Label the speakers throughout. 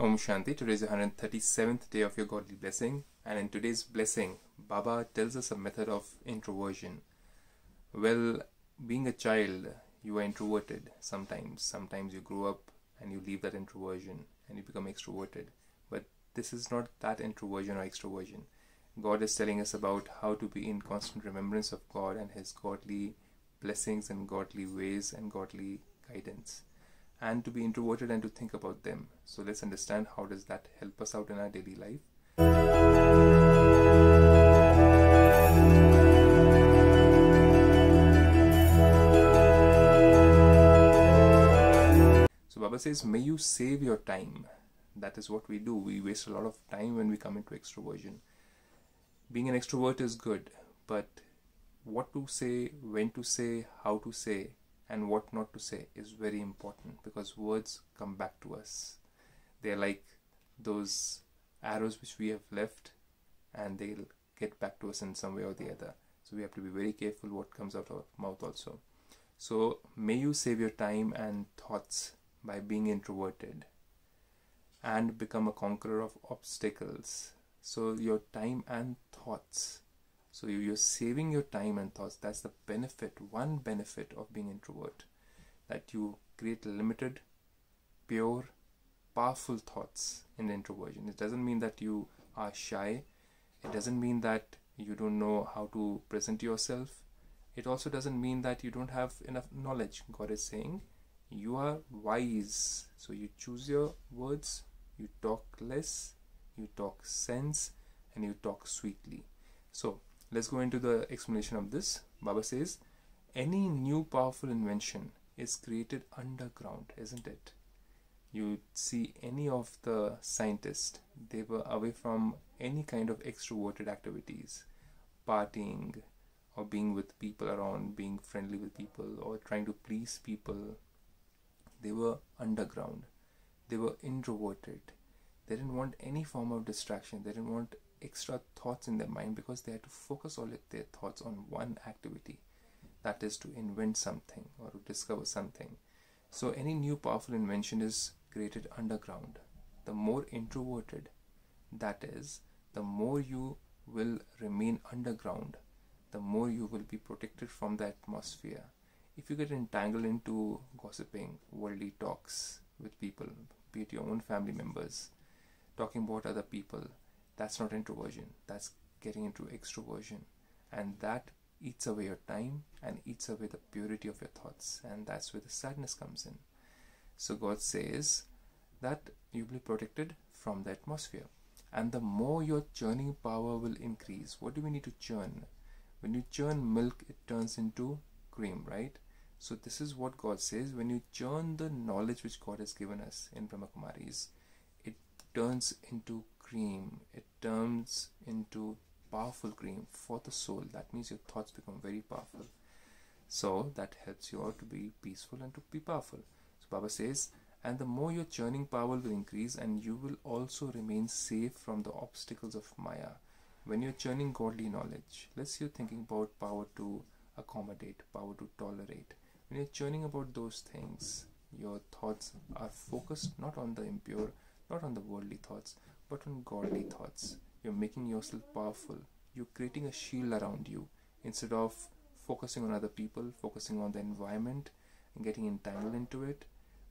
Speaker 1: Om Shanti. Today is the 137th day of your godly blessing, and in today's blessing, Baba tells us a method of introversion. Well, being a child, you are introverted sometimes. Sometimes you grow up and you leave that introversion and you become extroverted. But this is not that introversion or extroversion. God is telling us about how to be in constant remembrance of God and His godly blessings and godly ways and godly guidance and to be introverted and to think about them. So let's understand how does that help us out in our daily life. So baba says may you save your time. That is what we do. We waste a lot of time when we come into extroversion. Being an extrovert is good but what to say when to say how to say and what not to say is very important because words come back to us. They're like those arrows which we have left and they'll get back to us in some way or the other. So we have to be very careful what comes out of our mouth also. So may you save your time and thoughts by being introverted and become a conqueror of obstacles. So your time and thoughts so you're saving your time and thoughts. That's the benefit, one benefit of being introvert. That you create limited, pure, powerful thoughts in introversion. It doesn't mean that you are shy. It doesn't mean that you don't know how to present yourself. It also doesn't mean that you don't have enough knowledge. God is saying you are wise. So you choose your words, you talk less, you talk sense, and you talk sweetly. So let's go into the explanation of this. Baba says, any new powerful invention is created underground, isn't it? You see any of the scientists, they were away from any kind of extroverted activities, partying or being with people around, being friendly with people or trying to please people. They were underground. They were introverted. They didn't want any form of distraction. They didn't want extra thoughts in their mind because they had to focus all of their thoughts on one activity. That is to invent something or to discover something. So any new powerful invention is created underground. The more introverted that is the more you will remain underground. The more you will be protected from the atmosphere. If you get entangled into gossiping worldly talks with people be it your own family members talking about other people that's not introversion that's getting into extroversion. And that eats away your time and eats away the purity of your thoughts and that's where the sadness comes in. So god says that you will be protected from the atmosphere. And the more your churning power will increase what do we need to churn? When you churn milk it turns into cream right? So this is what god says. When you churn the knowledge which god has given us in brahma kumaris turns into cream. It turns into powerful cream for the soul. That means your thoughts become very powerful. So that helps you out to be peaceful and to be powerful. So baba says and the more your churning power will increase and you will also remain safe from the obstacles of maya. When you're churning godly knowledge let's say you're thinking about power to accommodate power to tolerate. When you're churning about those things your thoughts are focused not on the impure not on the worldly thoughts but on godly thoughts. You're making yourself powerful. You're creating a shield around you instead of focusing on other people, focusing on the environment, and getting entangled into it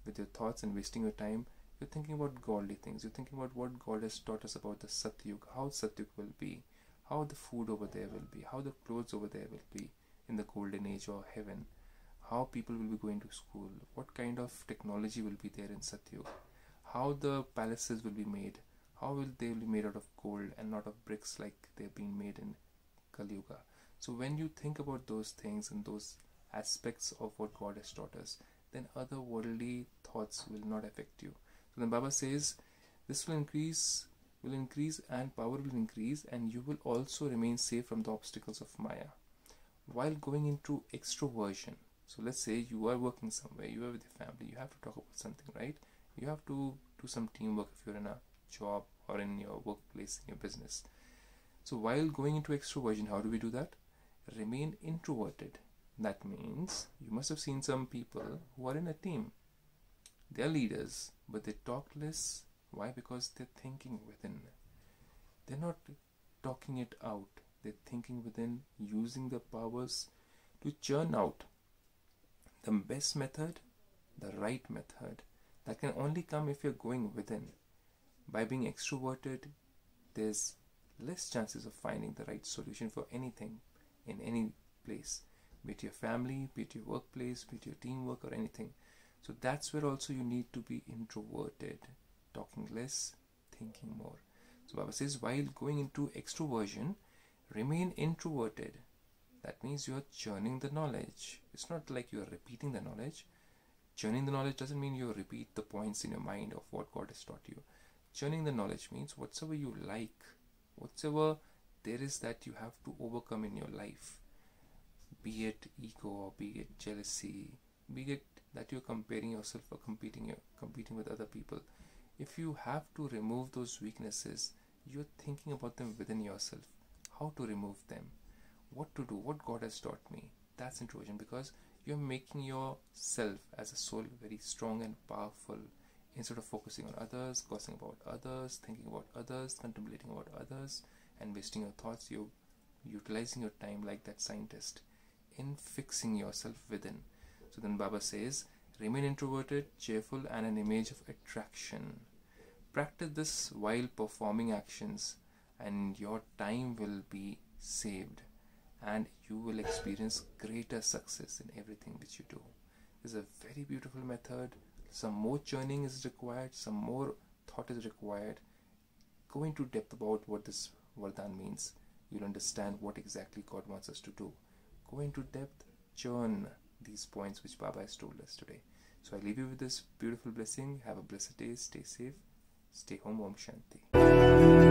Speaker 1: with your thoughts and wasting your time. You're thinking about godly things. You're thinking about what God has taught us about the Satyug, how Satyug will be, how the food over there will be, how the clothes over there will be in the golden age or heaven, how people will be going to school, what kind of technology will be there in Satyug, how the palaces will be made, how will they be made out of gold and not of bricks like they're being made in Kali Yuga? So when you think about those things and those aspects of what God has taught us, then other worldly thoughts will not affect you. So then Baba says, this will increase, will increase, and power will increase, and you will also remain safe from the obstacles of Maya. While going into extroversion, so let's say you are working somewhere, you are with your family, you have to talk about something, right? You have to do some teamwork if you're in a job or in your workplace in your business so while going into extroversion how do we do that remain introverted that means you must have seen some people who are in a team they're leaders but they talk less Why? Because they're thinking within. They're not talking it out. They're thinking within, using the powers to churn out the best method, the right method. That can only come if you're going within. By being extroverted, there's less chances of finding the right solution for anything in any place, be it your family, be it your workplace, be it your teamwork, or anything. So that's where also you need to be introverted, talking less, thinking more. So Baba says, while going into extroversion, remain introverted. That means you are churning the knowledge. It's not like you are repeating the knowledge. Churning the knowledge doesn't mean you repeat the points in your mind of what God has taught you. Churning the knowledge means whatsoever you like, whatsoever there is that you have to overcome in your life, be it ego or be it jealousy, be it that you're comparing yourself or competing competing with other people. If you have to remove those weaknesses, you're thinking about them within yourself. How to remove them? What to do? What God has taught me? That's introversion because you're making yourself as a soul very strong and powerful instead of focusing on others, gossiping about others, thinking about others, contemplating about others, and wasting your thoughts. You're utilizing your time like that scientist in fixing yourself within. So then Baba says, remain introverted, cheerful, and an image of attraction. Practice this while performing actions, and your time will be saved, and you will experience greater success in everything which you do. It's a very beautiful method. Some more churning is required, some more thought is required. Go into depth about what this Vardhan means. You'll understand what exactly God wants us to do. Go into depth, churn these points which Baba has told us today. So I leave you with this beautiful blessing. Have a blessed day. Stay safe. Stay home. Om Shanti.